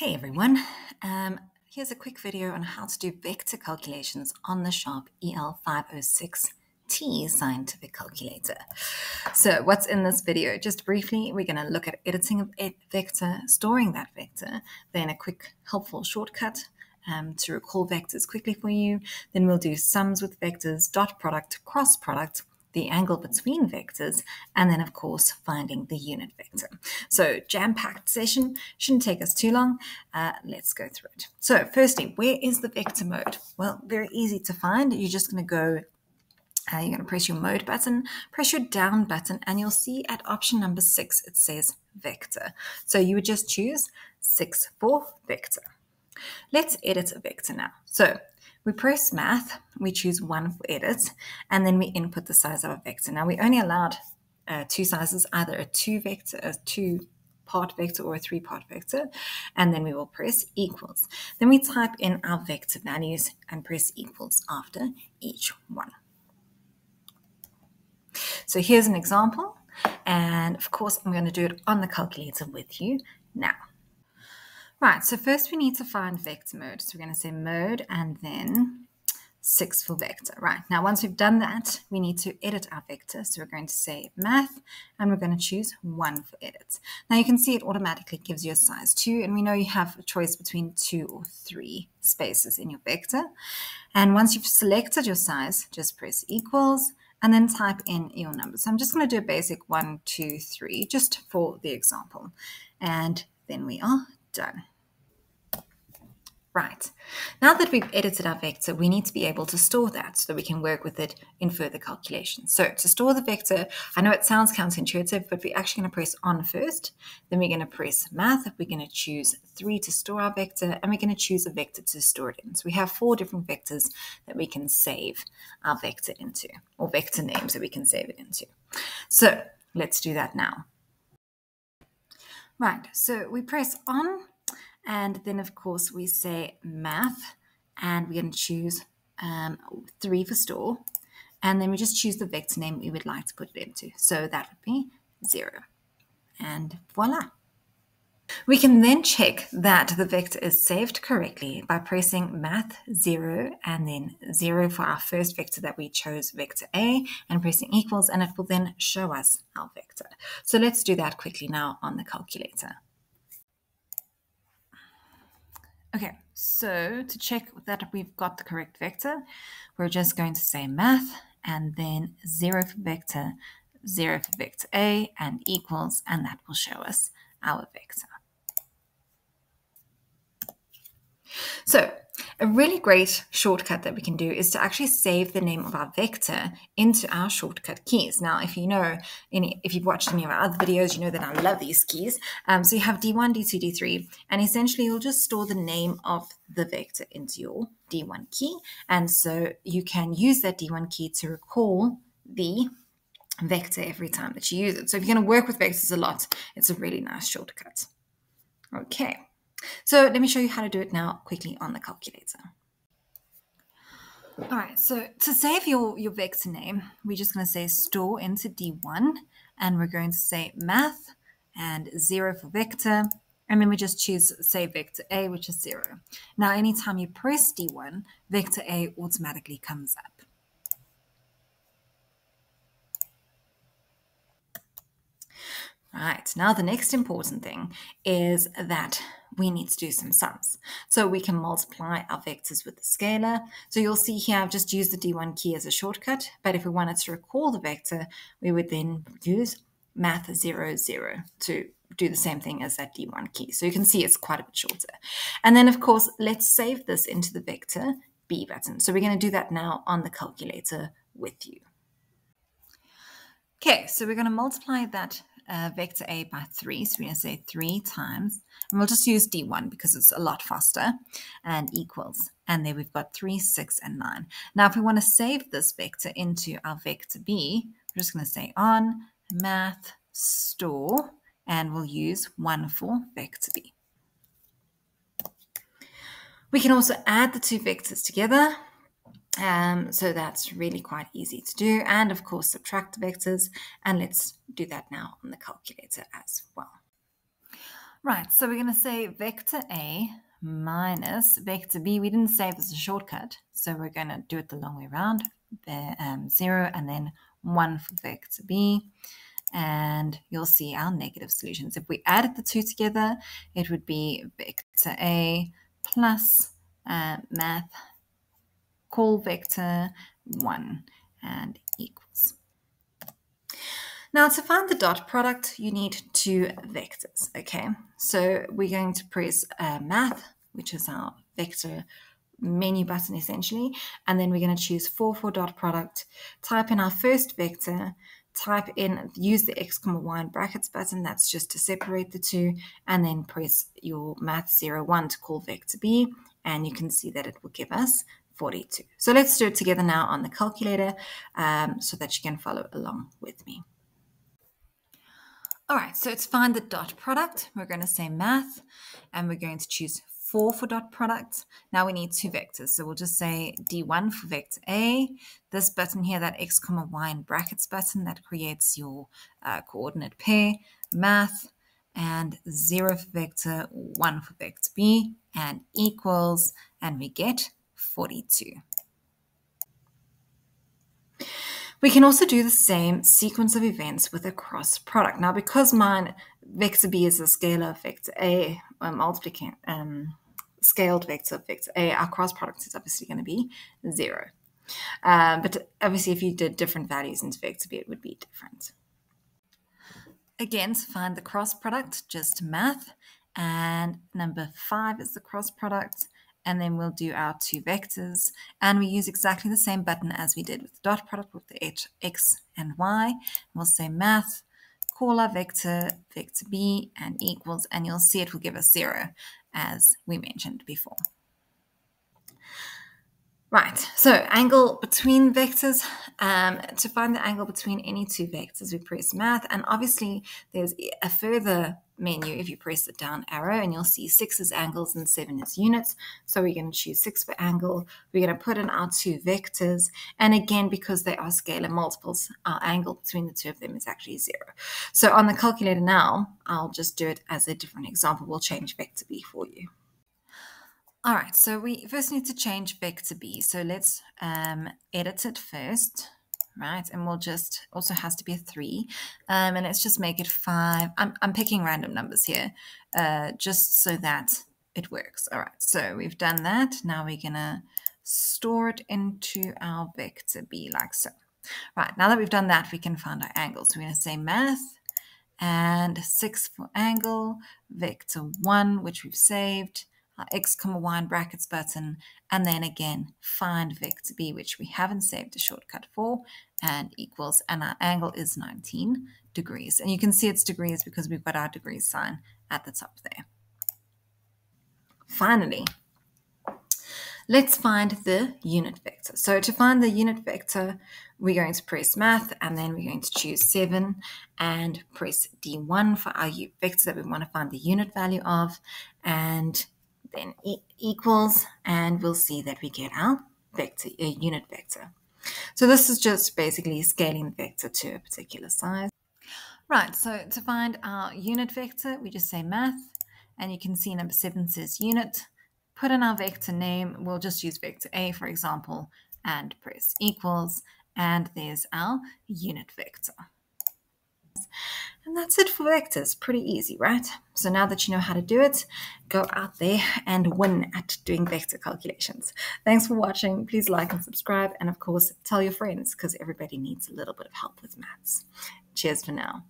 Hey everyone, um, here's a quick video on how to do vector calculations on the Sharp EL506T scientific calculator. So what's in this video? Just briefly, we're going to look at editing a vector, storing that vector, then a quick helpful shortcut um, to recall vectors quickly for you. Then we'll do sums with vectors, dot product, cross product, the angle between vectors, and then, of course, finding the unit vector. So, jam packed session shouldn't take us too long. Uh, let's go through it. So, firstly, where is the vector mode? Well, very easy to find. You're just going to go uh, you're going to press your mode button, press your down button, and you'll see at option number six, it says vector. So you would just choose six for vector. Let's edit a vector now. So we press math, we choose one for edit, and then we input the size of a vector. Now we only allowed uh, two sizes, either a two vector, a two part vector or a three part vector, and then we will press equals. Then we type in our vector values and press equals after each one. So here's an example, and of course I'm going to do it on the calculator with you now. Right, so first we need to find vector mode. So we're going to say mode and then 6 for vector. Right, now once we've done that, we need to edit our vector. So we're going to say math and we're going to choose 1 for edit. Now you can see it automatically gives you a size 2 and we know you have a choice between 2 or 3 spaces in your vector. And once you've selected your size, just press equals and then type in your number. So I'm just going to do a basic 1, 2, 3 just for the example. And then we are done. Right. Now that we've edited our vector, we need to be able to store that so that we can work with it in further calculations. So to store the vector, I know it sounds counterintuitive, but we're actually going to press on first. Then we're going to press math. We're going to choose three to store our vector, and we're going to choose a vector to store it in. So we have four different vectors that we can save our vector into, or vector names that we can save it into. So let's do that now. Right, so we press on and then, of course, we say math, and we're going to choose um, three for store. And then we just choose the vector name we would like to put it into. So that would be zero. And voila. We can then check that the vector is saved correctly by pressing math 0 and then 0 for our first vector that we chose, vector A, and pressing equals, and it will then show us our vector. So let's do that quickly now on the calculator. Okay, so to check that we've got the correct vector, we're just going to say math and then 0 for vector, 0 for vector A, and equals, and that will show us our vector. So a really great shortcut that we can do is to actually save the name of our vector into our shortcut keys. Now, if you know, any, if you've watched any of our other videos, you know that I love these keys. Um, so you have D1, D2, D3, and essentially you'll just store the name of the vector into your D1 key. And so you can use that D1 key to recall the vector every time that you use it. So if you're going to work with vectors a lot, it's a really nice shortcut. Okay. So let me show you how to do it now quickly on the calculator. All right, so to save your, your vector name, we're just going to say store into D1, and we're going to say math and 0 for vector, and then we just choose say vector A, which is 0. Now, anytime you press D1, vector A automatically comes up. Right, now the next important thing is that we need to do some sums. So we can multiply our vectors with the scalar. So you'll see here, I've just used the D1 key as a shortcut, but if we wanted to recall the vector, we would then use math 0, 0 to do the same thing as that D1 key. So you can see it's quite a bit shorter. And then of course, let's save this into the vector B button. So we're going to do that now on the calculator with you. Okay, so we're going to multiply that uh, vector A by 3. So we're going to say 3 times, and we'll just use D1 because it's a lot faster, and equals. And there we've got 3, 6, and 9. Now, if we want to save this vector into our vector B, we're just going to say on math store, and we'll use 1 for vector B. We can also add the two vectors together. Um, so that's really quite easy to do. And of course, subtract the vectors. And let's do that now on the calculator as well. Right, so we're going to say vector A minus vector B. We didn't save as a shortcut, so we're going to do it the long way around. Um, 0 and then 1 for vector B. And you'll see our negative solutions. If we added the two together, it would be vector A plus uh, math call vector 1 and equals. Now to find the dot product, you need two vectors, okay? So we're going to press uh, math, which is our vector menu button essentially, and then we're going to choose 4 for dot product, type in our first vector, type in, use the x comma y in brackets button, that's just to separate the two, and then press your math 01 to call vector b, and you can see that it will give us 42. So let's do it together now on the calculator um, so that you can follow along with me. All right, so to find the dot product, we're going to say math, and we're going to choose 4 for dot product. Now we need two vectors, so we'll just say D1 for vector A. This button here, that x comma y in brackets button, that creates your uh, coordinate pair, math, and 0 for vector, 1 for vector B, and equals, and we get 42. We can also do the same sequence of events with a cross product. Now, because mine vector b is a scalar vector a, a multiplication, um, scaled vector of vector a, our cross product is obviously going to be zero. Uh, but obviously, if you did different values into vector b, it would be different. Again, to find the cross product, just math. And number five is the cross product and then we'll do our two vectors and we use exactly the same button as we did with the dot product with the h, x and y. We'll say math, call our vector, vector b and equals and you'll see it will give us zero as we mentioned before. Right, so angle between vectors. Um, to find the angle between any two vectors, we press math, and obviously there's a further menu if you press the down arrow, and you'll see six is angles and seven is units. So we're going to choose six for angle. We're going to put in our two vectors, and again, because they are scalar multiples, our angle between the two of them is actually zero. So on the calculator now, I'll just do it as a different example. We'll change vector b for you. All right, so we first need to change vector b. So let's um, edit it first, right? And we'll just, also has to be a three. Um, and let's just make it five. I'm, I'm picking random numbers here, uh, just so that it works. All right, so we've done that. Now we're gonna store it into our vector b like so. Right, now that we've done that, we can find our angles. So we're gonna say math and six for angle, vector one, which we've saved, x comma y brackets button, and then again find vector b, which we haven't saved a shortcut for, and equals, and our angle is 19 degrees. And you can see it's degrees because we've got our degrees sign at the top there. Finally, let's find the unit vector. So to find the unit vector, we're going to press math and then we're going to choose 7 and press D1 for our vector that we want to find the unit value of. And then e equals, and we'll see that we get our vector, a unit vector. So this is just basically scaling the vector to a particular size. Right, so to find our unit vector, we just say math, and you can see number seven says unit. Put in our vector name, we'll just use vector A, for example, and press equals, and there's our unit vector. And that's it for vectors. Pretty easy, right? So now that you know how to do it, go out there and win at doing vector calculations. Thanks for watching. Please like and subscribe. And of course, tell your friends because everybody needs a little bit of help with maths. Cheers for now.